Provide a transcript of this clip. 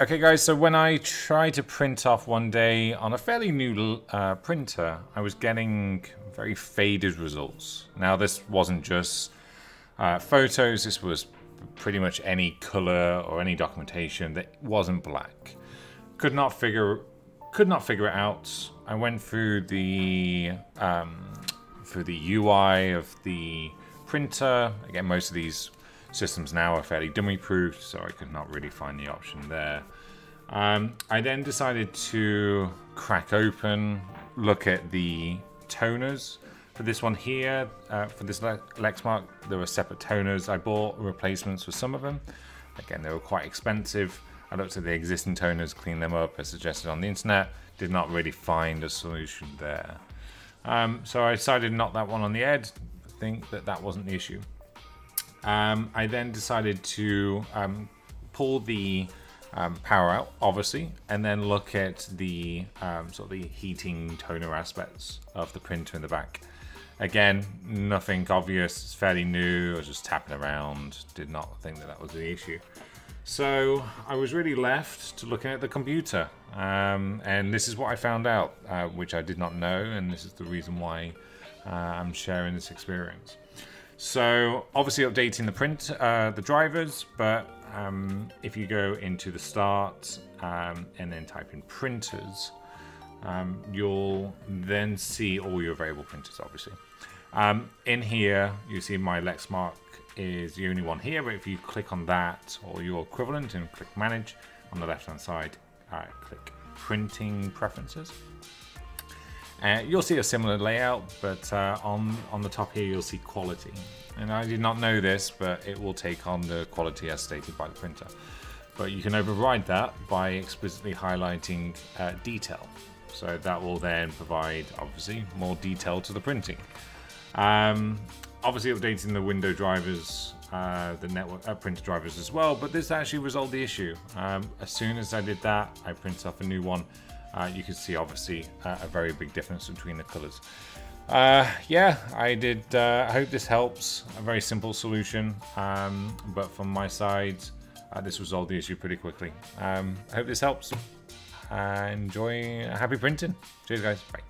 Okay guys, so when I tried to print off one day on a fairly new uh, printer, I was getting very faded results. Now this wasn't just uh, photos, this was pretty much any color or any documentation that wasn't black. Could not figure could not figure it out. I went through the um, through the UI of the printer. Again, most of these systems now are fairly dummy proof, so I could not really find the option there. Um, I then decided to crack open, look at the toners. For this one here, uh, for this Lexmark, there were separate toners. I bought replacements for some of them. Again, they were quite expensive. I looked at the existing toners, cleaned them up as suggested on the internet. Did not really find a solution there. Um, so I decided not that one on the head. think that that wasn't the issue. Um, I then decided to um, pull the um, power out, obviously, and then look at the um, sort of the heating toner aspects of the printer in the back. Again, nothing obvious, it's fairly new, I was just tapping around, did not think that that was the issue. So I was really left to looking at the computer, um, and this is what I found out, uh, which I did not know, and this is the reason why uh, I'm sharing this experience. So obviously updating the print, uh, the drivers, but um, if you go into the start um, and then type in printers, um, you'll then see all your available printers, obviously. Um, in here, you see my Lexmark is the only one here, but if you click on that or your equivalent and click manage on the left hand side, uh, click printing preferences. Uh, you'll see a similar layout, but uh, on, on the top here you'll see quality. And I did not know this, but it will take on the quality as stated by the printer. But you can override that by explicitly highlighting uh, detail. So that will then provide, obviously, more detail to the printing. Um, obviously updating the window drivers, uh, the network uh, printer drivers as well, but this actually resolved the issue. Um, as soon as I did that, I printed off a new one. Uh, you can see obviously uh, a very big difference between the colors. Uh, yeah, I did. Uh, I hope this helps. A very simple solution, um, but from my side, this resolved the issue pretty quickly. Um, I hope this helps. enjoy happy printing. Cheers, guys. Bye.